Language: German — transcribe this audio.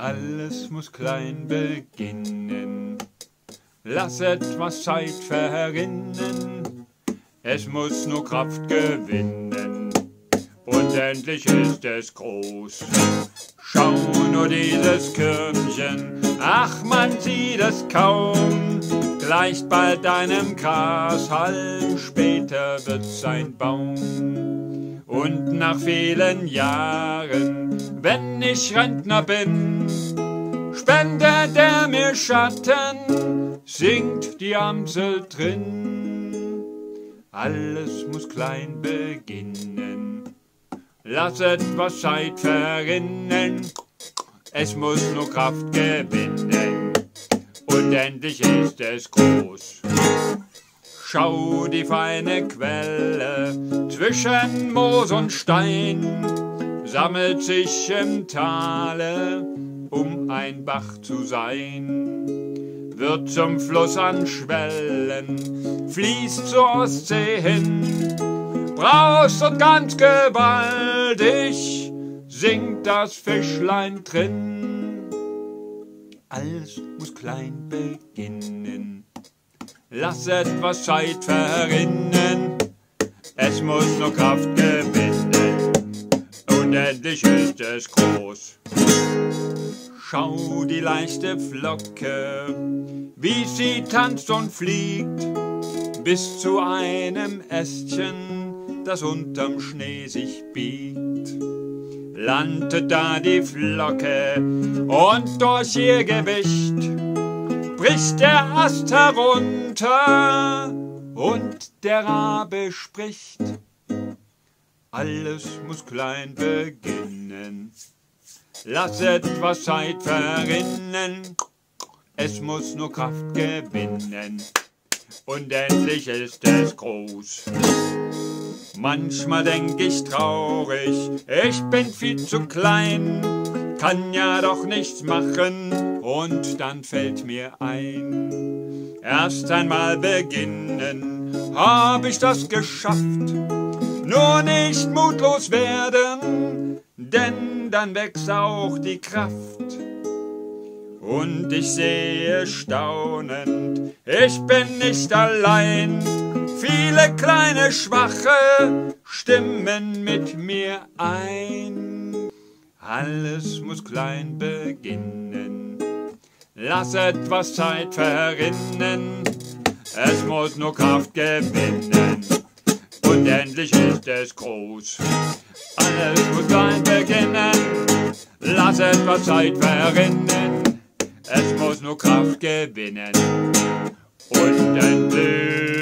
Alles muss klein beginnen. Lass etwas Zeit verrinnen. Es muss nur Kraft gewinnen. Und endlich ist es groß. Schau nur dieses Kürmchen. Ach, man sieht es kaum. Gleicht bald einem Grashalm. Später wird's ein Baum. Und nach vielen Jahren, ich Rentner bin, spendet er mir Schatten, singt die Amsel drin. Alles muss klein beginnen, lass etwas Zeit verrinnen, es muss nur Kraft gewinnen, und endlich ist es groß. Schau die feine Quelle zwischen Moos und Stein, sammelt sich im Tale, um ein Bach zu sein. Wird zum Fluss an Schwellen, fließt zur Ostsee hin, braust und ganz gewaltig singt das Fischlein drin. Alles muss klein beginnen Lass etwas Zeit verrinnen, es muss nur Kraft gewinnen, und endlich ist es groß. Schau die leichte Flocke, wie sie tanzt und fliegt, bis zu einem Ästchen, das unterm Schnee sich biegt. Landet da die Flocke und durch ihr Gewicht bricht der Ast herunter und der Rabe spricht. Alles muss klein beginnen, lass etwas Zeit verrinnen, es muss nur Kraft gewinnen und endlich ist es groß. Manchmal denk ich traurig, ich bin viel zu klein, kann ja doch nichts machen und dann fällt mir ein, erst einmal beginnen, hab ich das geschafft. Nur nicht mutlos werden, denn dann wächst auch die Kraft. Und ich sehe staunend, ich bin nicht allein. Viele kleine Schwache stimmen mit mir ein. Alles muss klein beginnen Lass etwas Zeit verrinnen, es muss nur Kraft gewinnen. Endlich ist es groß. Alles muss klein beginnen, lass etwas Zeit verrinnen, es muss nur Kraft gewinnen. Und endlich